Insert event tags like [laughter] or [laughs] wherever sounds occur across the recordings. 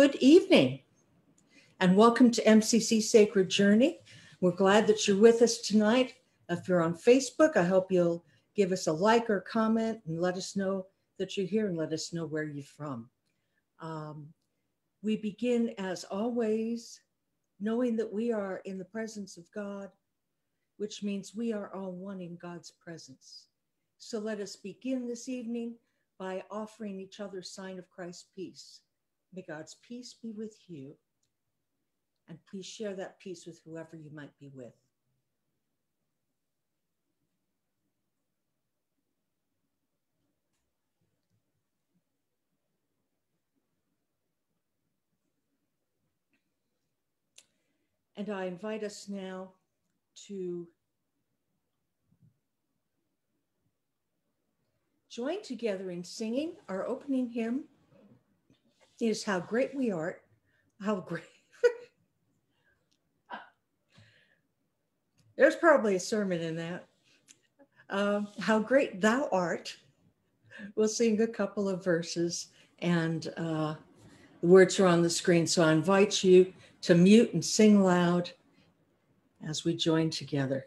Good evening, and welcome to MCC Sacred Journey. We're glad that you're with us tonight. If you're on Facebook, I hope you'll give us a like or comment and let us know that you're here and let us know where you're from. Um, we begin, as always, knowing that we are in the presence of God, which means we are all one in God's presence. So let us begin this evening by offering each other sign of Christ's peace. May God's peace be with you. And please share that peace with whoever you might be with. And I invite us now to join together in singing our opening hymn is How Great We Are. How great. [laughs] There's probably a sermon in that. Um, how great thou art. We'll sing a couple of verses and uh, the words are on the screen. So I invite you to mute and sing loud as we join together.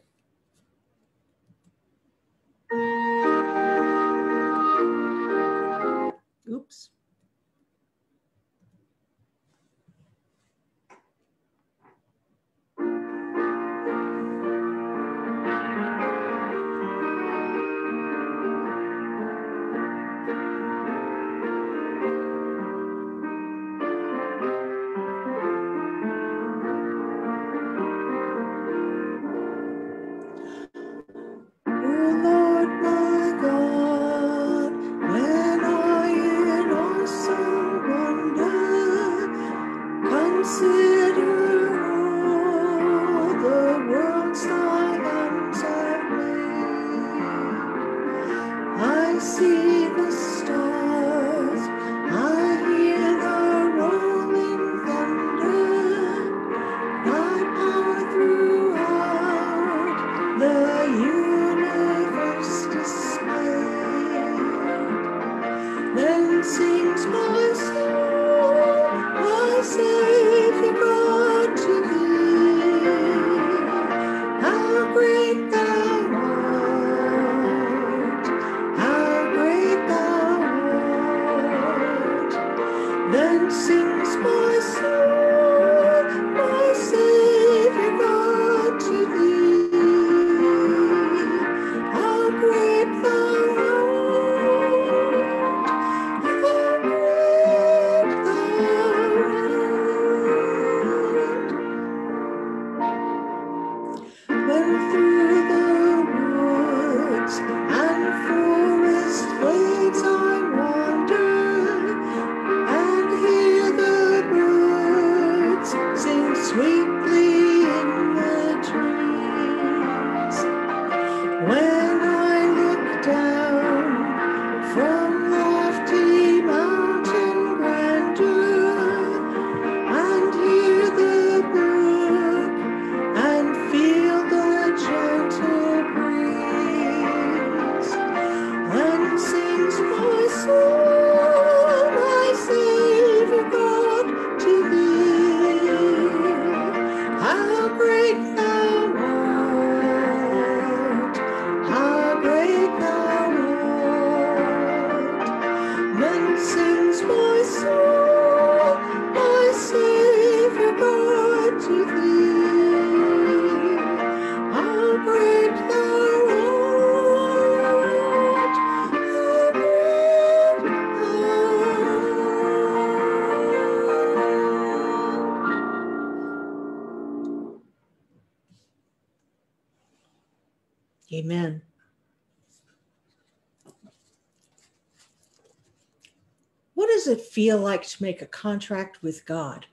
Feel like to make a contract with God.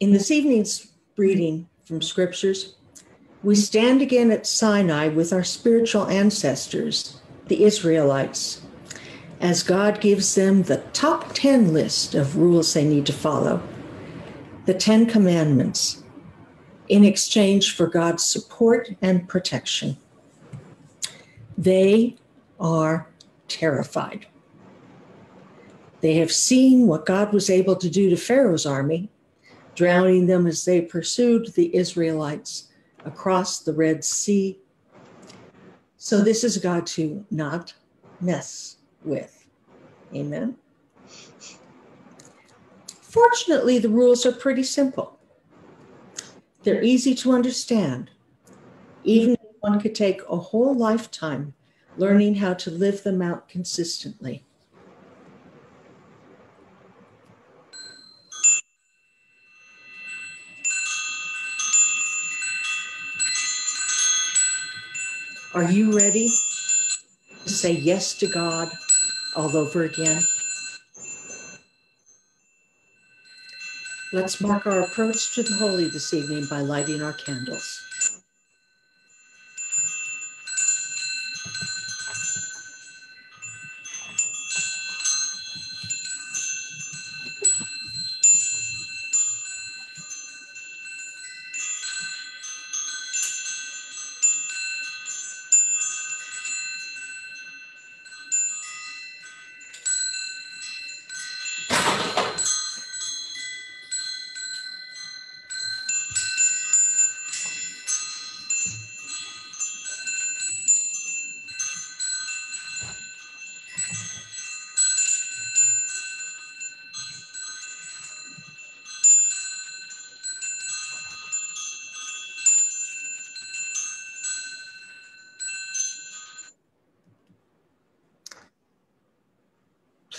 In this evening's reading from scriptures, we stand again at Sinai with our spiritual ancestors, the Israelites, as God gives them the top 10 list of rules they need to follow, the 10 commandments, in exchange for God's support and protection. They are terrified. They have seen what God was able to do to Pharaoh's army, drowning them as they pursued the Israelites across the Red Sea. So, this is God to not mess with. Amen. Fortunately, the rules are pretty simple. They're easy to understand. Even if one could take a whole lifetime learning how to live them out consistently. Are you ready to say yes to God all over again? Let's mark our approach to the holy this evening by lighting our candles.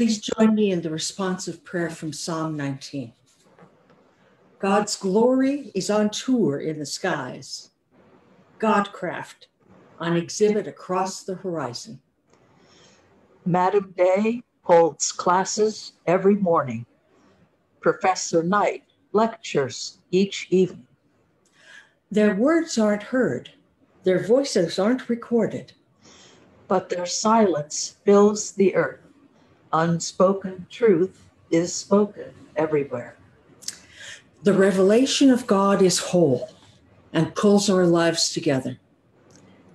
Please join me in the responsive prayer from Psalm 19. God's glory is on tour in the skies, Godcraft on exhibit across the horizon. Madam Day holds classes every morning. Professor Night lectures each evening. Their words aren't heard, their voices aren't recorded, but their silence fills the earth unspoken truth is spoken everywhere. The revelation of God is whole and pulls our lives together.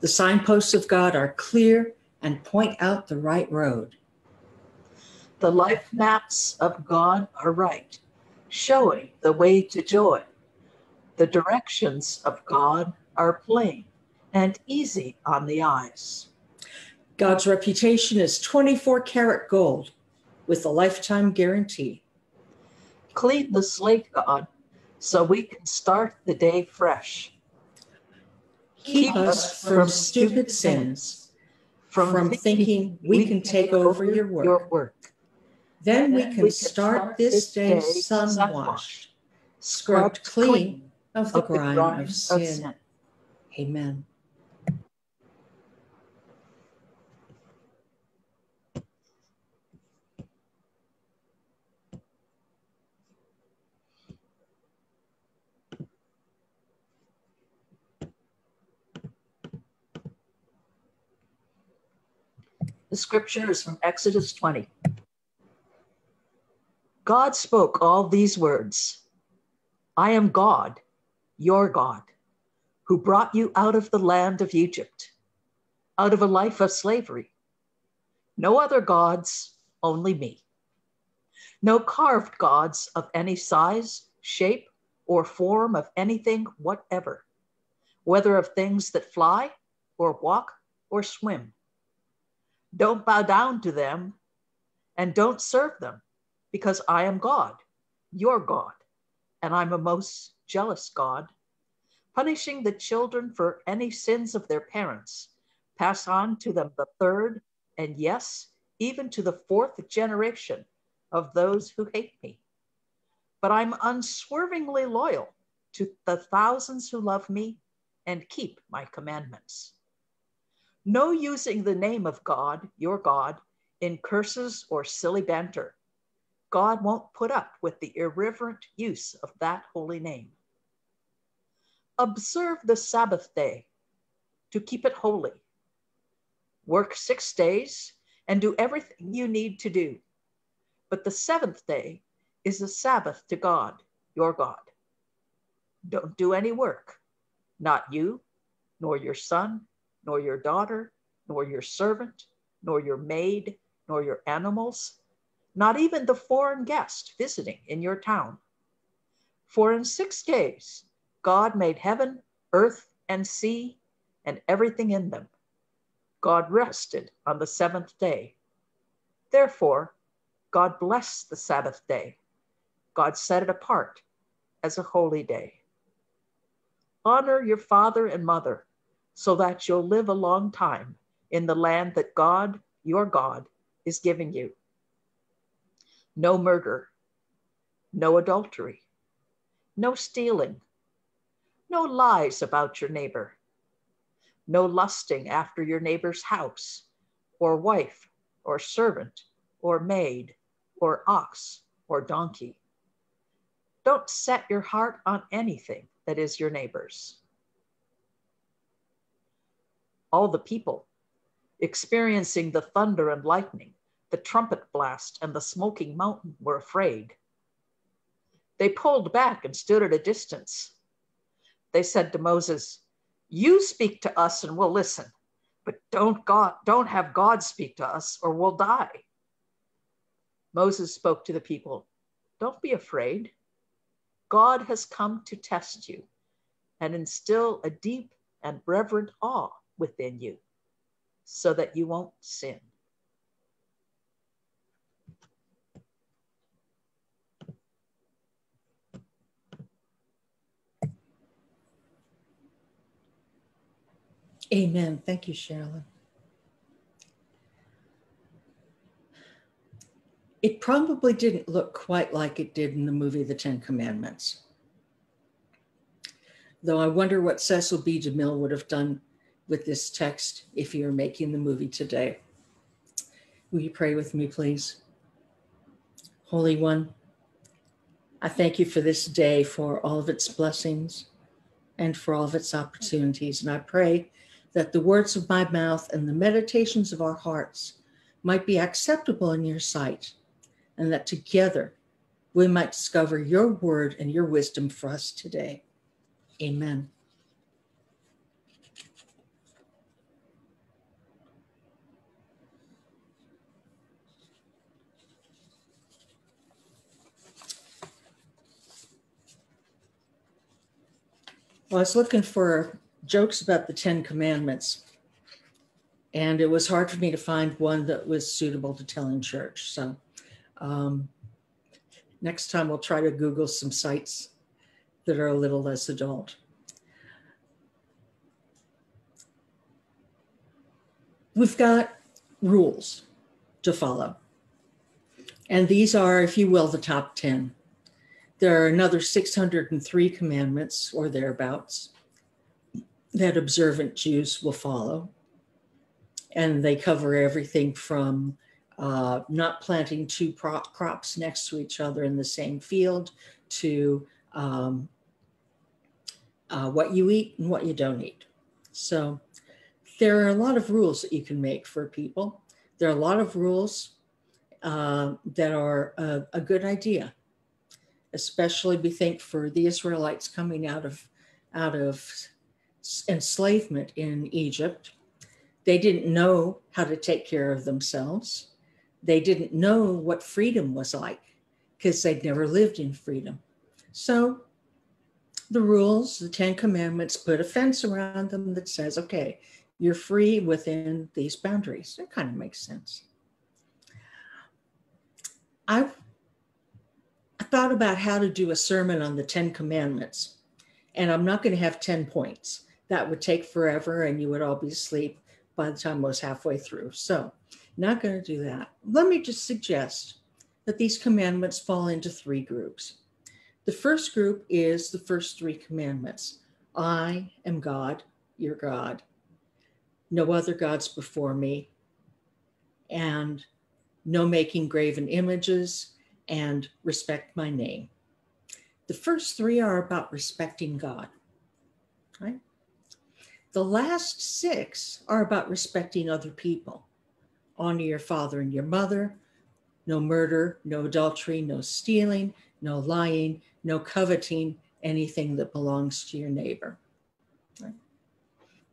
The signposts of God are clear and point out the right road. The life maps of God are right, showing the way to joy. The directions of God are plain and easy on the eyes. God's reputation is 24 karat gold with a lifetime guarantee. Clean the slate, God, so we can start the day fresh. Keep, Keep us from, from stupid sins, from, from thinking we can take over your work. Your work. Then, we can, we start this day sun washed, scrubbed clean of the grime of sin. Amen. Scripture is from Exodus 20. God spoke all these words I am God, your God, who brought you out of the land of Egypt, out of a life of slavery. No other gods, only me. No carved gods of any size, shape, or form of anything whatever, whether of things that fly, or walk, or swim don't bow down to them and don't serve them because I am God, your God, and I'm a most jealous God, punishing the children for any sins of their parents, pass on to them the third, and yes, even to the fourth generation of those who hate me. But I'm unswervingly loyal to the thousands who love me and keep my commandments. No using the name of God, your God, in curses or silly banter. God won't put up with the irreverent use of that holy name. Observe the Sabbath day to keep it holy. Work six days and do everything you need to do. But the seventh day is a Sabbath to God, your God. Don't do any work, not you, nor your son, nor your daughter, nor your servant, nor your maid, nor your animals, not even the foreign guest visiting in your town. For in six days, God made heaven, earth, and sea, and everything in them. God rested on the seventh day. Therefore, God blessed the Sabbath day. God set it apart as a holy day. Honor your father and mother so that you'll live a long time in the land that God, your God, is giving you. No murder, no adultery, no stealing, no lies about your neighbor, no lusting after your neighbor's house, or wife, or servant, or maid, or ox, or donkey. Don't set your heart on anything that is your neighbor's. All the people, experiencing the thunder and lightning, the trumpet blast, and the smoking mountain, were afraid. They pulled back and stood at a distance. They said to Moses, You speak to us and we'll listen, but don't, God, don't have God speak to us or we'll die. Moses spoke to the people, Don't be afraid. God has come to test you and instill a deep and reverent awe within you so that you won't sin. Amen. Thank you, Sherilyn. It probably didn't look quite like it did in the movie The Ten Commandments. Though I wonder what Cecil B. DeMille would have done with this text if you're making the movie today. Will you pray with me, please? Holy One, I thank you for this day, for all of its blessings and for all of its opportunities. And I pray that the words of my mouth and the meditations of our hearts might be acceptable in your sight, and that together we might discover your word and your wisdom for us today. Amen. Well, I was looking for jokes about the Ten Commandments, and it was hard for me to find one that was suitable to tell in church. So um, next time we'll try to Google some sites that are a little less adult. We've got rules to follow. And these are, if you will, the top 10. There are another 603 commandments or thereabouts that observant Jews will follow. And they cover everything from uh, not planting two crops next to each other in the same field to um, uh, what you eat and what you don't eat. So there are a lot of rules that you can make for people. There are a lot of rules uh, that are a, a good idea especially we think for the Israelites coming out of out of enslavement in Egypt. They didn't know how to take care of themselves. They didn't know what freedom was like because they'd never lived in freedom. So the rules, the 10 commandments put a fence around them that says, okay, you're free within these boundaries. It kind of makes sense. I thought about how to do a sermon on the 10 commandments, and I'm not going to have 10 points. That would take forever, and you would all be asleep by the time I was halfway through. So, not going to do that. Let me just suggest that these commandments fall into three groups. The first group is the first three commandments I am God, your God. No other gods before me. And no making graven images and respect my name. The first three are about respecting God, right? The last six are about respecting other people. Honor your father and your mother, no murder, no adultery, no stealing, no lying, no coveting anything that belongs to your neighbor. Right?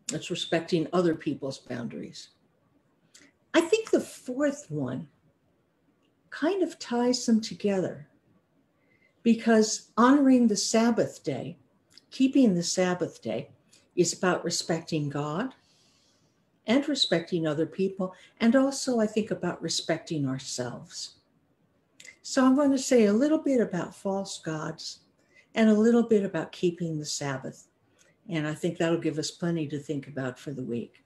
That's respecting other people's boundaries. I think the fourth one kind of ties them together because honoring the Sabbath day, keeping the Sabbath day, is about respecting God and respecting other people, and also, I think, about respecting ourselves. So, I'm going to say a little bit about false gods and a little bit about keeping the Sabbath. And I think that'll give us plenty to think about for the week.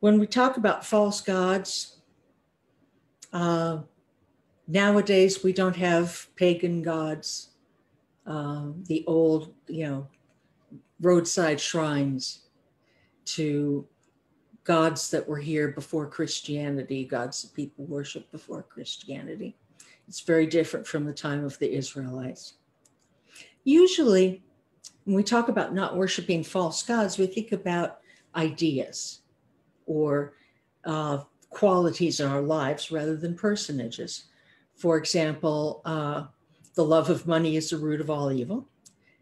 When we talk about false gods, uh, nowadays we don't have pagan gods, uh, the old, you know, roadside shrines to gods that were here before Christianity, gods that people worshiped before Christianity. It's very different from the time of the Israelites. Usually, when we talk about not worshiping false gods, we think about ideas or uh, qualities in our lives rather than personages. For example, uh, the love of money is the root of all evil.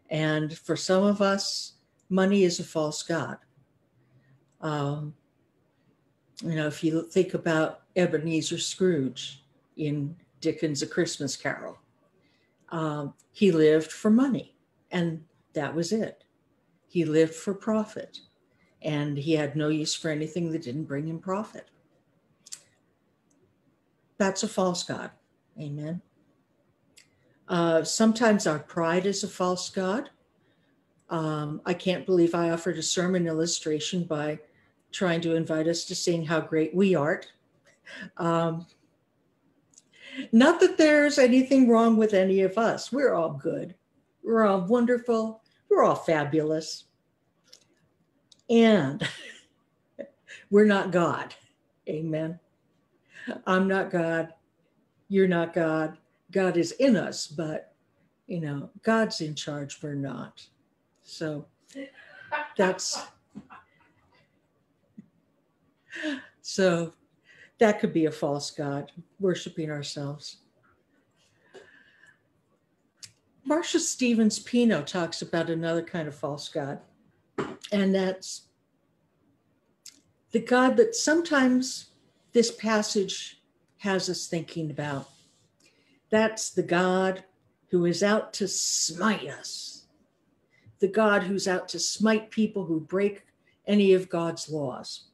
And for some of us, money is a false god. Um, you know, if you think about Ebenezer Scrooge in Dickens' A Christmas Carol, um, he lived for money, and that was it. He lived for profit, and he had no use for anything that didn't bring him profit. That's a false god. Amen. Uh, sometimes our pride is a false God. Um, I can't believe I offered a sermon illustration by trying to invite us to sing How Great We Art. Um, not that there's anything wrong with any of us. We're all good. We're all wonderful. We're all fabulous. And [laughs] we're not God. Amen. I'm not God. You're not God. God is in us, but you know, God's in charge, we're not. So that's [laughs] so that could be a false God, worshiping ourselves. Marsha Stevens Pino talks about another kind of false God, and that's the God that sometimes this passage has us thinking about. That's the God who is out to smite us, the God who's out to smite people who break any of God's laws.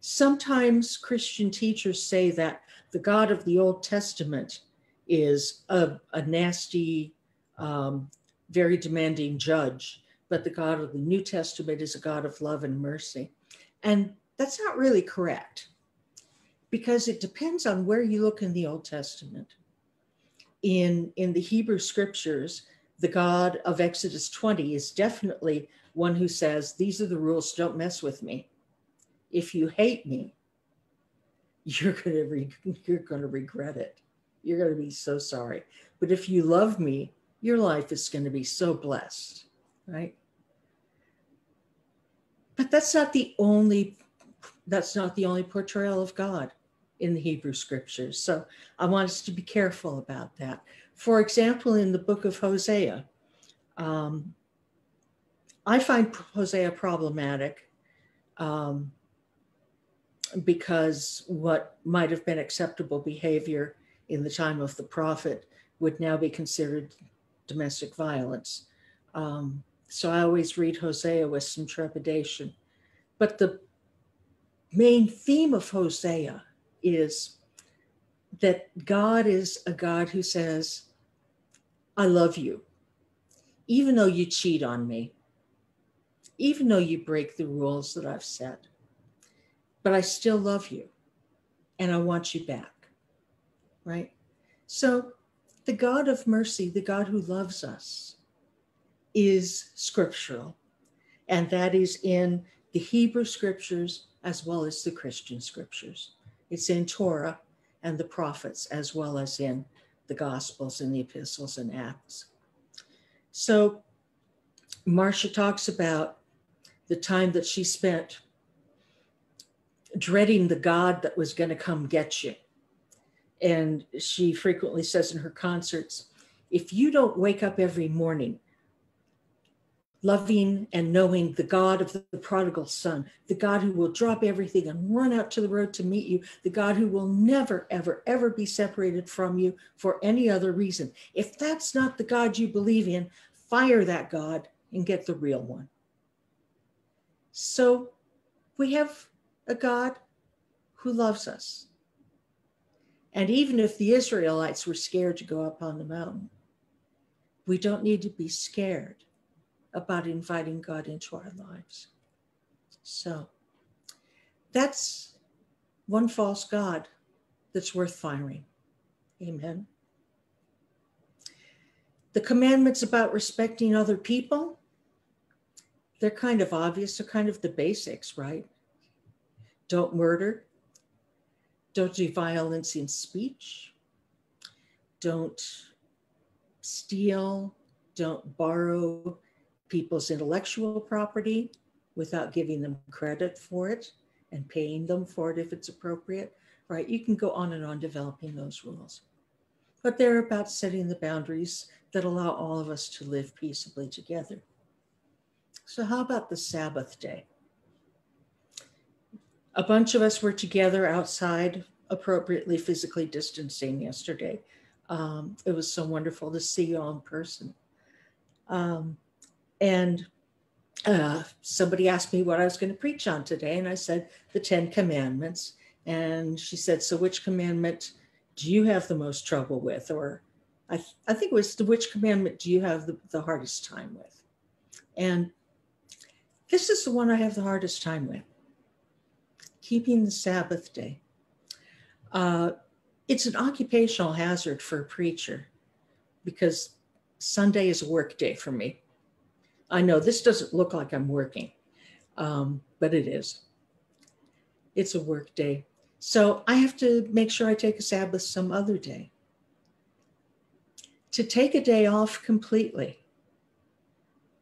Sometimes Christian teachers say that the God of the Old Testament is a, a nasty, um, very demanding judge, but the God of the New Testament is a God of love and mercy. And that's not really correct because it depends on where you look in the Old Testament in in the Hebrew scriptures, the God of Exodus 20 is definitely one who says, These are the rules, don't mess with me. If you hate me, you're gonna [laughs] re- you're gonna regret it. You're gonna be so sorry. But if you love me, your life is gonna be so blessed, right? But that's not the only that's not the only portrayal of God in the Hebrew scriptures. So I want us to be careful about that. For example, in the book of Hosea, um, I find Hosea problematic um, because what might have been acceptable behavior in the time of the prophet would now be considered domestic violence. Um, so I always read Hosea with some trepidation. But the main theme of Hosea is that God is a God who says, I love you, even though you cheat on me, even though you break the rules that I've set, but I still love you and I want you back. Right? So, the God of mercy, the God who loves us, is scriptural, and that is in the Hebrew scriptures as well as the Christian scriptures. It's in Torah and the prophets, as well as in the Gospels and the epistles and Acts. So Marsha talks about the time that she spent dreading the God that was going to come get you. And she frequently says in her concerts, if you don't wake up every morning loving and knowing the God of the prodigal son, the God who will drop everything and run out to the road to meet you, the God who will never, ever, ever be separated from you for any other reason. If that's not the God you believe in, fire that God and get the real one. So we have a God who loves us. And even if the Israelites were scared to go up on the mountain, we don't need to be scared about inviting God into our lives. So that's one false God that's worth firing. Amen. The commandments about respecting other people, they're kind of obvious. They're kind of the basics, right? Don't murder. Don't do violence in speech. Don't steal. Don't borrow people's intellectual property without giving them credit for it and paying them for it if it's appropriate, right? You can go on and on developing those rules. But they're about setting the boundaries that allow all of us to live peaceably together. So, how about the Sabbath day? A bunch of us were together outside, appropriately physically distancing yesterday. Um, it was so wonderful to see you all in person. Um, and uh, somebody asked me what I was going to preach on today, and I said the Ten Commandments. And she said, "So which commandment do you have the most trouble with?" Or I, th- I think it was the which commandment do you have the, the hardest time with? And this is the one I have the hardest time with: keeping the Sabbath day. Uh, it's an occupational hazard for a preacher because Sunday is a work day for me. I know this doesn't look like I'm working, um, but it is. It's a work day. So I have to make sure I take a Sabbath some other day. To take a day off completely,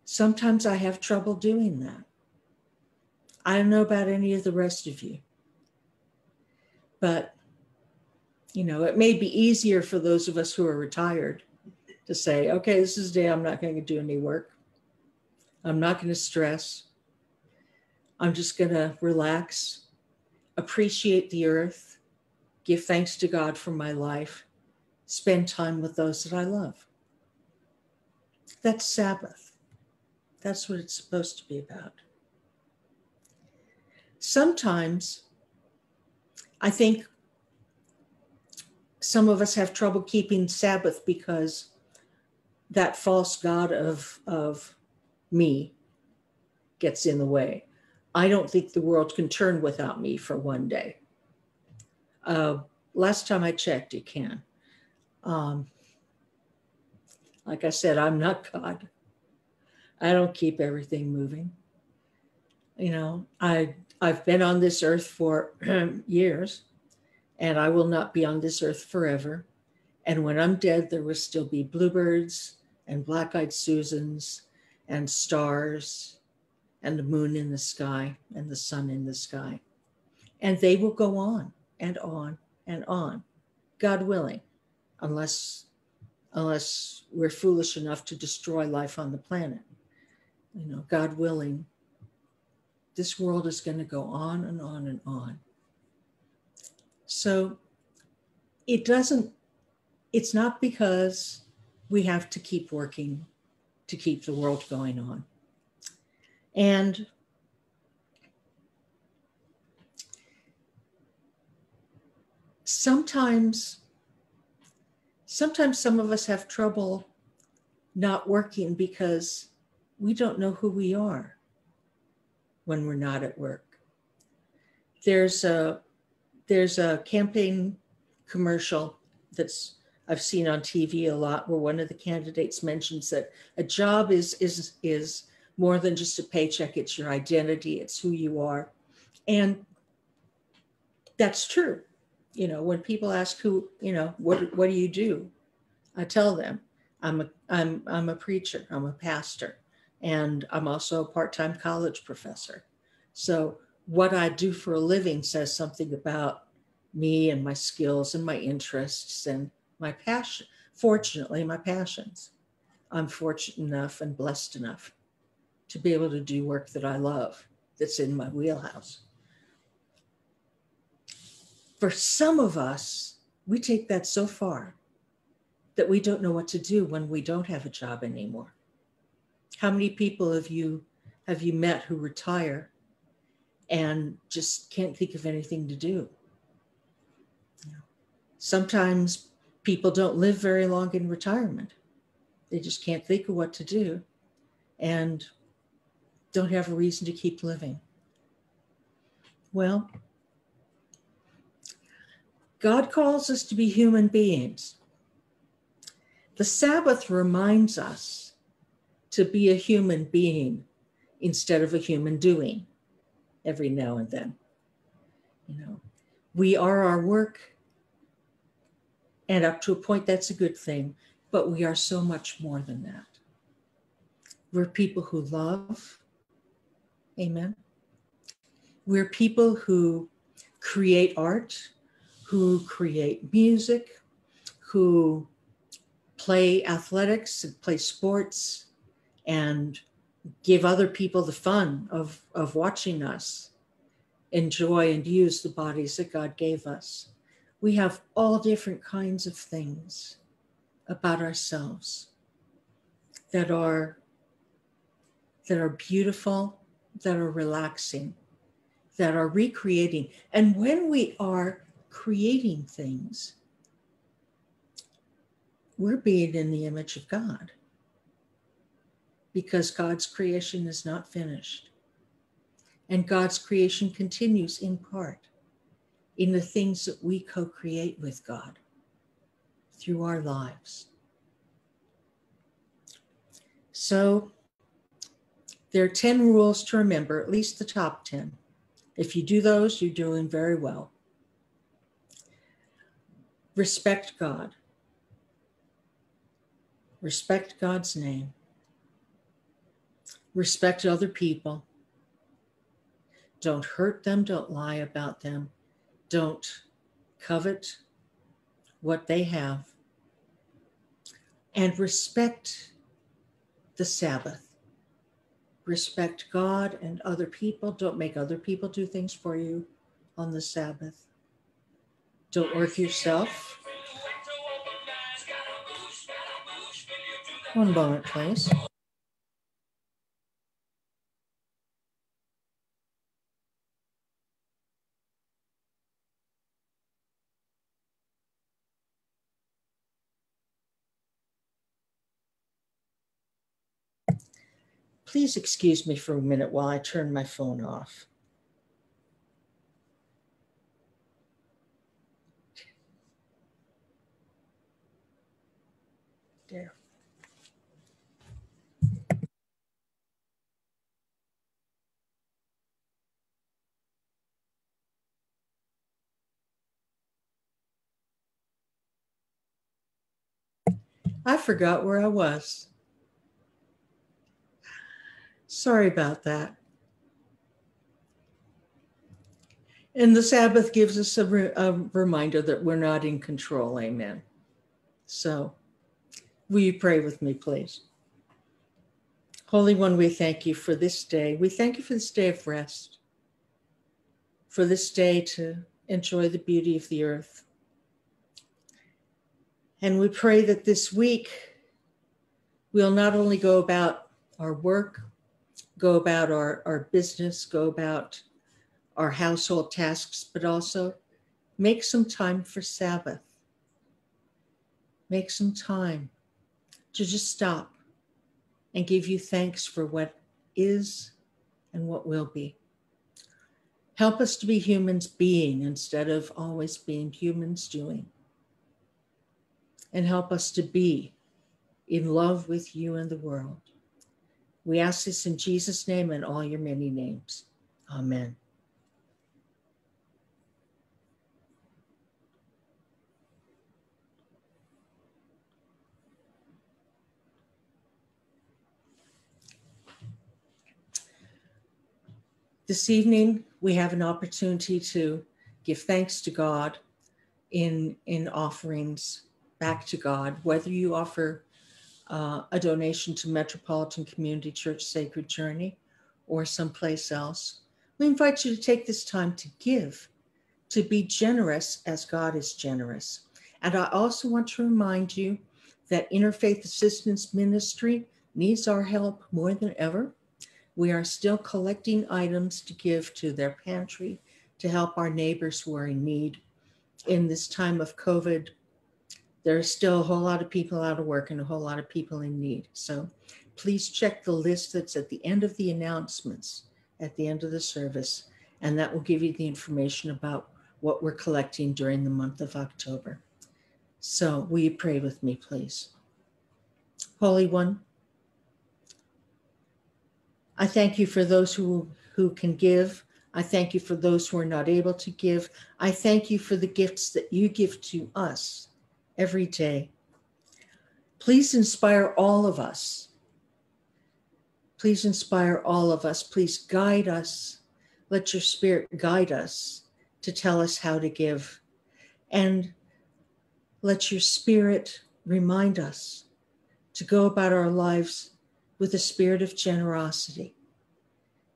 sometimes I have trouble doing that. I don't know about any of the rest of you, but you know, it may be easier for those of us who are retired to say, okay, this is a day I'm not going to do any work. I'm not going to stress. I'm just going to relax, appreciate the earth, give thanks to God for my life, spend time with those that I love. That's Sabbath. That's what it's supposed to be about. Sometimes I think some of us have trouble keeping Sabbath because that false God of, of me gets in the way. I don't think the world can turn without me for one day. Uh, last time I checked, it can. Um, like I said, I'm not God. I don't keep everything moving. You know, I I've been on this earth for [clears throat] years, and I will not be on this earth forever. And when I'm dead, there will still be bluebirds and black-eyed Susans and stars and the moon in the sky and the sun in the sky. And they will go on and on and on, God willing, unless unless we're foolish enough to destroy life on the planet. You know, God willing, this world is going to go on and on and on. So it doesn't, it's not because we have to keep working to keep the world going on. And sometimes sometimes some of us have trouble not working because we don't know who we are when we're not at work. There's a there's a campaign commercial that's I've seen on TV a lot where one of the candidates mentions that a job is is is more than just a paycheck, it's your identity, it's who you are. And that's true. You know, when people ask who, you know, what what do you do? I tell them I'm a I'm I'm a preacher, I'm a pastor, and I'm also a part-time college professor. So what I do for a living says something about me and my skills and my interests and my passion, fortunately, my passions. I'm fortunate enough and blessed enough to be able to do work that I love that's in my wheelhouse. For some of us, we take that so far that we don't know what to do when we don't have a job anymore. How many people have you have you met who retire and just can't think of anything to do? Sometimes people don't live very long in retirement. They just can't think of what to do and don't have a reason to keep living. Well, God calls us to be human beings. The Sabbath reminds us to be a human being instead of a human doing every now and then. You know, we are our work, and up to a point, that's a good thing, but we are so much more than that. We're people who love. Amen. We're people who create art, who create music, who play athletics and play sports and give other people the fun of, of watching us enjoy and use the bodies that God gave us. We have all different kinds of things about ourselves that are that are beautiful, that are relaxing, that are recreating. And when we are creating things, we're being in the image of God because God's creation is not finished. And God's creation continues in part in the things that we co create with God through our lives. So there are 10 rules to remember, at least the top 10. If you do those, you're doing very well. Respect God. Respect God's name. Respect other people. Don't hurt them. Don't lie about them. Don't covet what they have. And respect the Sabbath. Respect God and other people. Don't make other people do things for you on the Sabbath. Don't work yourself. One moment, please. Please excuse me for a minute while I turn my phone off. There. I forgot where I was. Sorry about that. And the Sabbath gives us a, re- a, reminder that we're not in control. Amen. So, will you pray with me, please? Holy One, we thank you for this day. We thank you for this day of rest, for this day to enjoy the beauty of the earth. And we pray that this week we'll not only go about our work, go about our, our business, go about our household tasks, but also make some time for Sabbath. Make some time to just stop and give you thanks for what is and what will be. Help us to be humans being instead of always being humans doing and help us to be in love with you and the world. We ask this in Jesus' name and all your many names. Amen. This evening, we have an opportunity to give thanks to God in, in offerings back to God, whether you offer uh, a donation to Metropolitan Community Church Sacred Journey or someplace else, we invite you to take this time to give, to be generous as God is generous. And I also want to remind you that Interfaith Assistance Ministry needs our help more than ever. We are still collecting items to give to their pantry to help our neighbors who are in need. In this time of COVID, there are still a whole lot of people out of work and a whole lot of people in need. So please check the list that's at the end of the announcements at the end of the service, and that will give you the information about what we're collecting during the month of October. So, will you pray with me, please? Holy One, I thank you for those who, who can give. I thank you for those who are not able to give. I thank you for the gifts that you give to us every day. Please inspire all of us. Please inspire all of us. Please guide us. Let your spirit guide us to tell us how to give. And let your spirit remind us to go about our lives with a spirit of generosity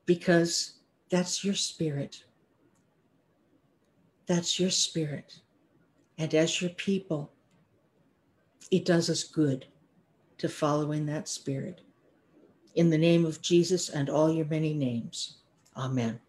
because that's your spirit. That's your spirit. And as your people, it does us good to follow in that spirit. In the name of Jesus and all your many names, amen.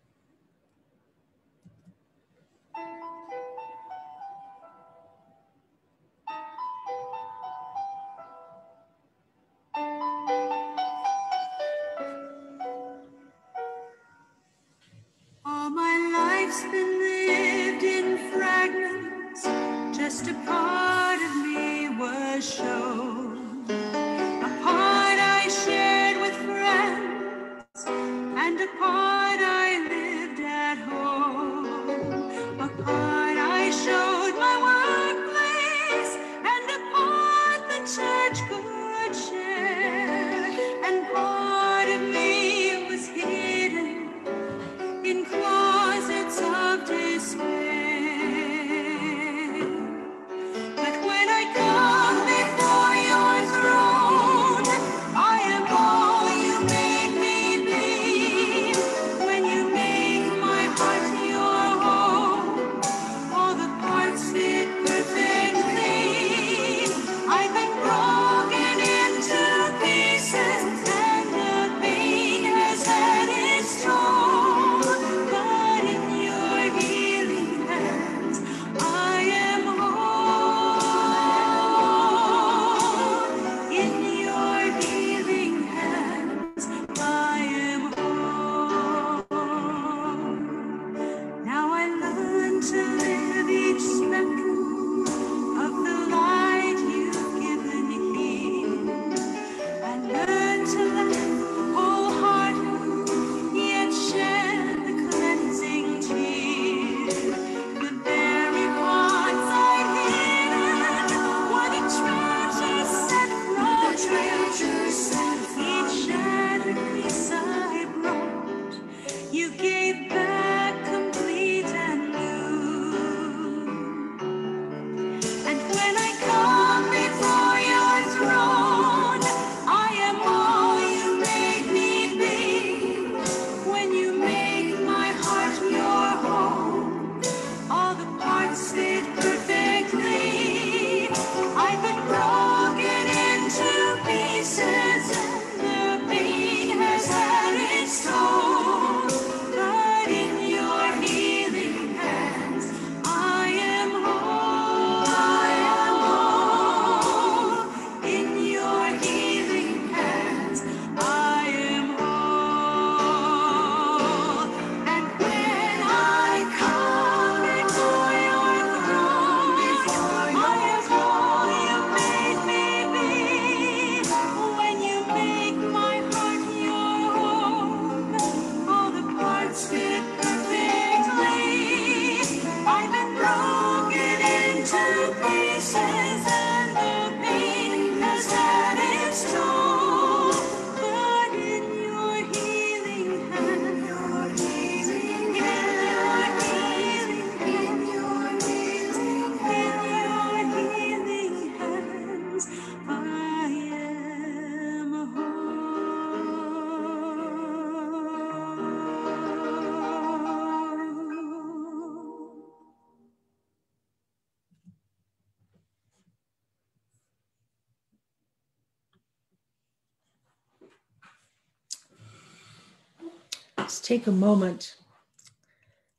Let's take a moment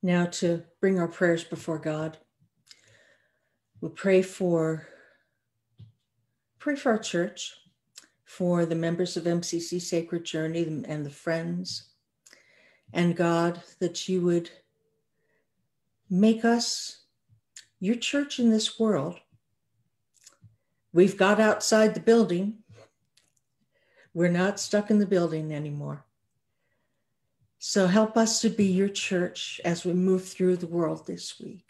now to bring our prayers before God. We pray for pray for our church, for the members of MCC Sacred Journey and the friends, and God that you would make us your church in this world. We've got outside the building. We're not stuck in the building anymore. So help us to be your church as we move through the world this week.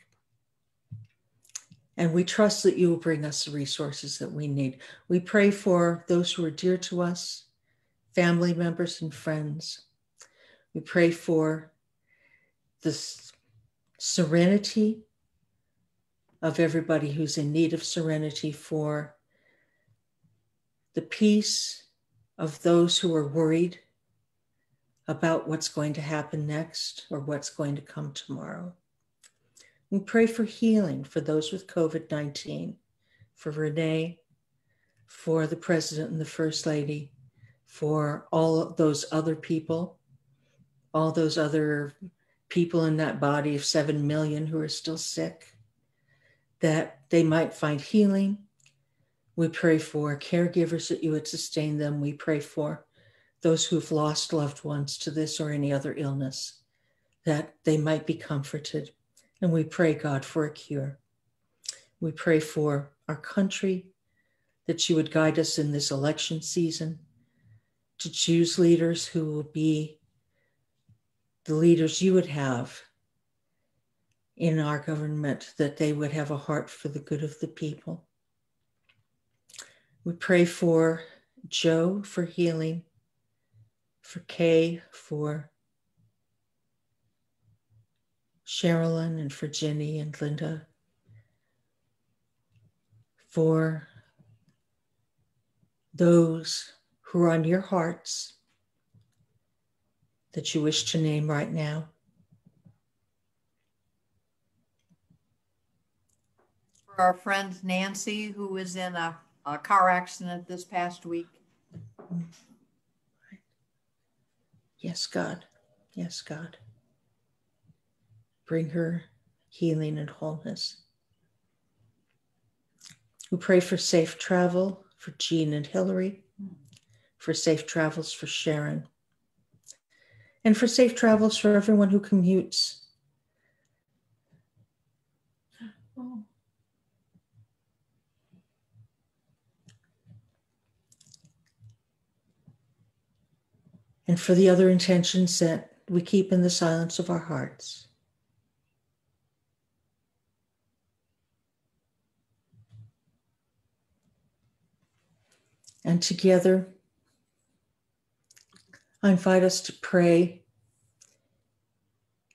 And we trust that you will bring us the resources that we need. We pray for those who are dear to us, family members and friends. We pray for the serenity of everybody who's in need of serenity, for the peace of those who are worried about what's going to happen next or what's going to come tomorrow. We pray for healing for those with COVID 19, for Renee, for the president and the first lady, for all those other people, all those other people in that body of 7 million who are still sick, that they might find healing. We pray for caregivers that you would sustain them. We pray for those who've lost loved ones to this or any other illness, that they might be comforted. And we pray, God, for a cure. We pray for our country, that you would guide us in this election season to choose leaders who will be the leaders you would have in our government, that they would have a heart for the good of the people. We pray for Joe for healing for Kay, for Sherilyn, and for Jenny and Linda, for those who are on your hearts that you wish to name right now. For our friend Nancy, who was in a, a car accident this past week. Yes, God. Yes, God. Bring her healing and wholeness. We pray for safe travel for Jean and Hillary, for safe travels for Sharon, and for safe travels for everyone who commutes. And for the other intentions that we keep in the silence of our hearts. And together, I invite us to pray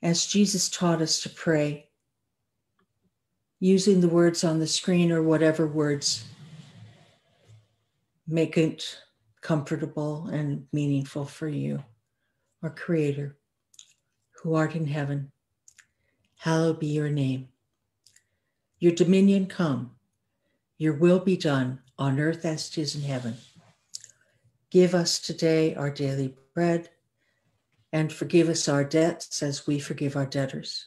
as Jesus taught us to pray, using the words on the screen or whatever words make it comfortable and meaningful for you. Our Creator, who art in heaven, hallowed be your name. Your dominion come, your will be done on earth as it is in heaven. Give us today our daily bread and forgive us our debts as we forgive our debtors.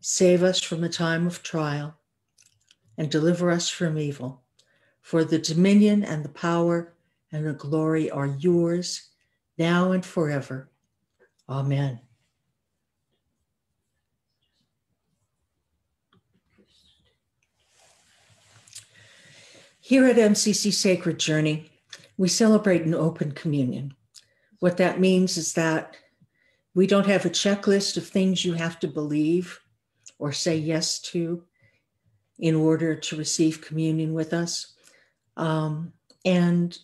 Save us from the time of trial and deliver us from evil. For the dominion and the power and the glory are yours now and forever. Amen. Here at MCC Sacred Journey, we celebrate an open communion. What that means is that we don't have a checklist of things you have to believe or say yes to in order to receive communion with us. Um, and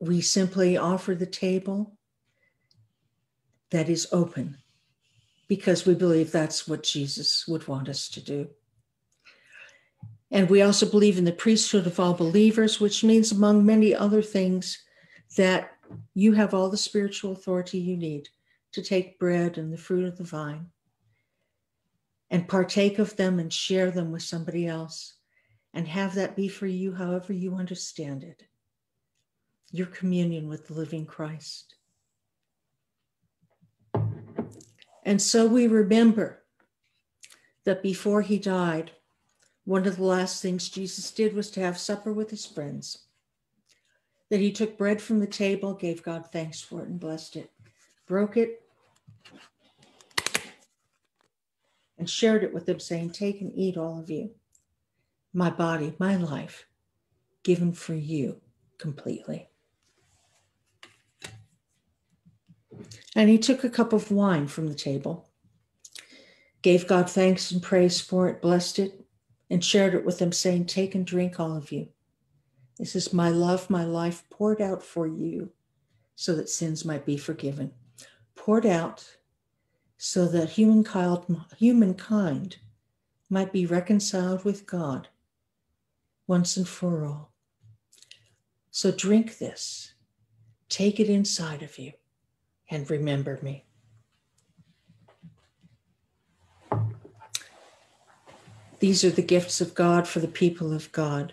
we simply offer the table that is open because we believe that's what Jesus would want us to do. And we also believe in the priesthood of all believers, which means, among many other things, that you have all the spiritual authority you need to take bread and the fruit of the vine and partake of them and share them with somebody else and have that be for you however you understand it your communion with the living Christ. And so we remember that before he died, one of the last things Jesus did was to have supper with his friends. That he took bread from the table, gave God thanks for it, and blessed it, broke it, and shared it with them, saying, Take and eat, all of you. My body, my life, given for you completely. And he took a cup of wine from the table, gave God thanks and praise for it, blessed it, and shared it with them, saying, Take and drink, all of you. This is my love, my life poured out for you so that sins might be forgiven. Poured out so that humankind, might be reconciled with God once and for all. So drink this, take it inside of you and remember me. These are the gifts of God for the people of God.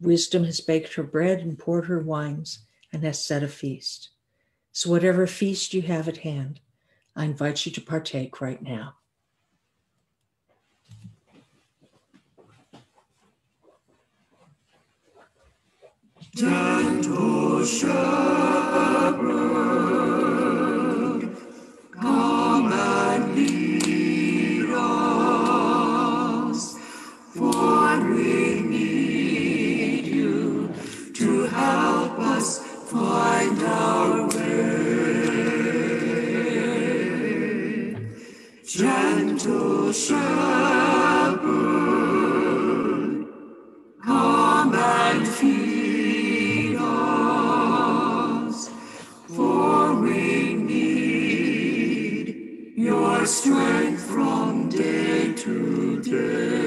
Wisdom has baked her bread and poured her wines and has set a feast. So, whatever feast you have at hand, I invite you to partake right now. Gentle shepherd, come and lead us, for we need you to help us find our way. Gentle shepherd, strength from day to day.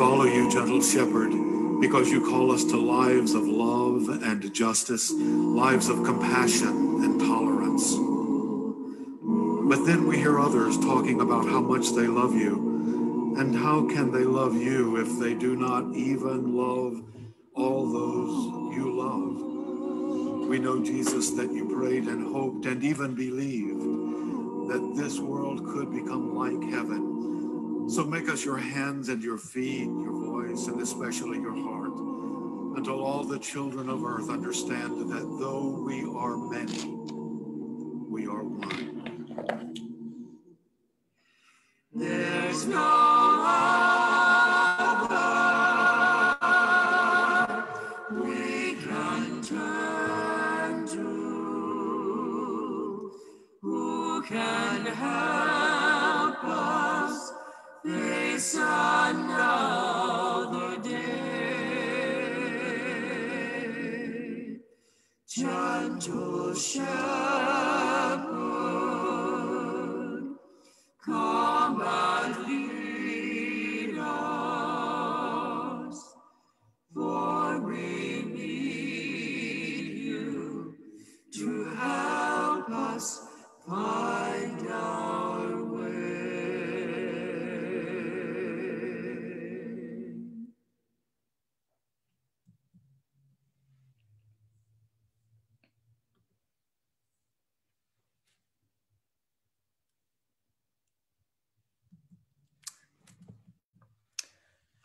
Follow you, gentle shepherd, because you call us to lives of love and justice, lives of compassion and tolerance. But then we hear others talking about how much they love you, and how can they love you if they do not even love all those you love? We know, Jesus, that you prayed and hoped and even believed that this world could become like heaven. So make us your hands and your feet, your voice, and especially your heart, until all the children of earth understand that though we are many,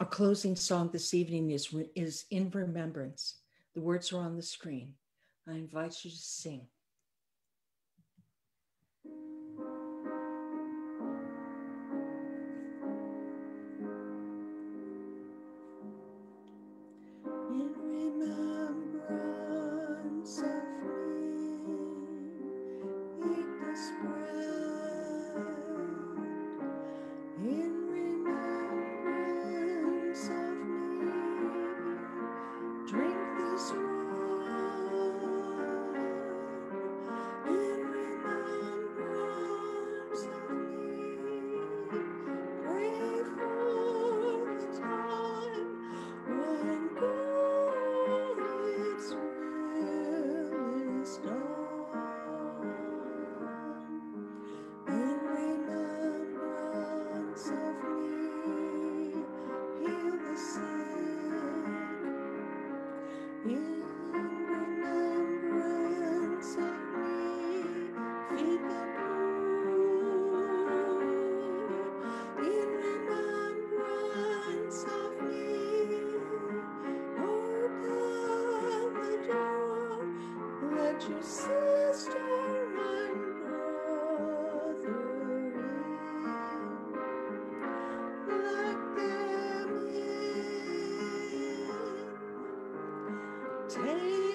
Our closing song this evening is, is In Remembrance. The words are on the screen. I invite you to sing. Take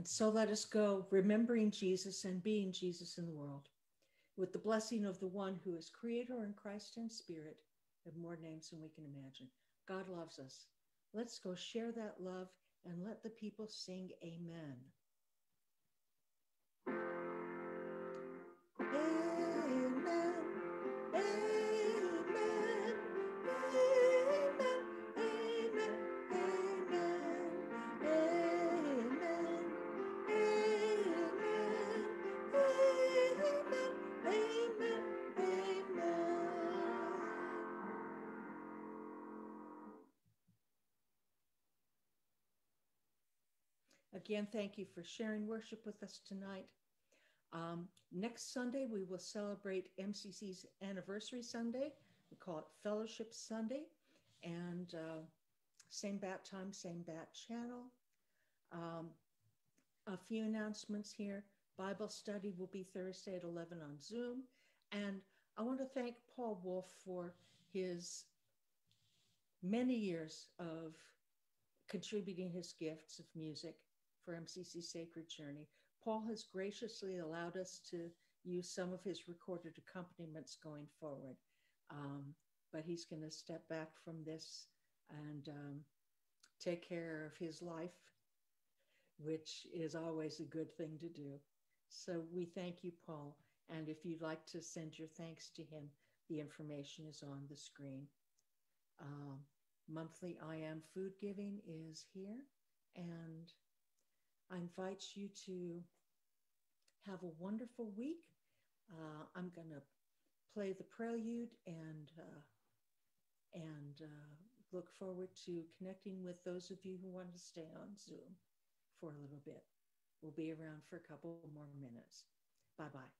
And so let us go, remembering Jesus and being Jesus in the world, with the blessing of the one who is creator in Christ and spirit, of more names than we can imagine. God loves us. Let's go share that love and let the people sing. Amen. Again, thank you for sharing worship with us tonight. Um, next Sunday, we will celebrate MCC's anniversary Sunday. We call it Fellowship Sunday. And uh, same bat time, same bat channel. Um, a few announcements here. Bible study will be Thursday at 11 on Zoom. And I want to thank Paul Wolf for his many years of contributing his gifts of music for MCC Sacred Journey. Paul has graciously allowed us to use some of his recorded accompaniments going forward. Um, but he's going to step back from this and um, take care of his life, which is always a good thing to do. So we thank you, Paul. And if you'd like to send your thanks to him, the information is on the screen. Um, monthly I Am Food Giving is here. And I invite you to have a wonderful week. Uh, I'm going to play the prelude and uh, and uh, look forward to connecting with those of you who want to stay on Zoom for a little bit. We'll be around for a couple more minutes. Bye bye.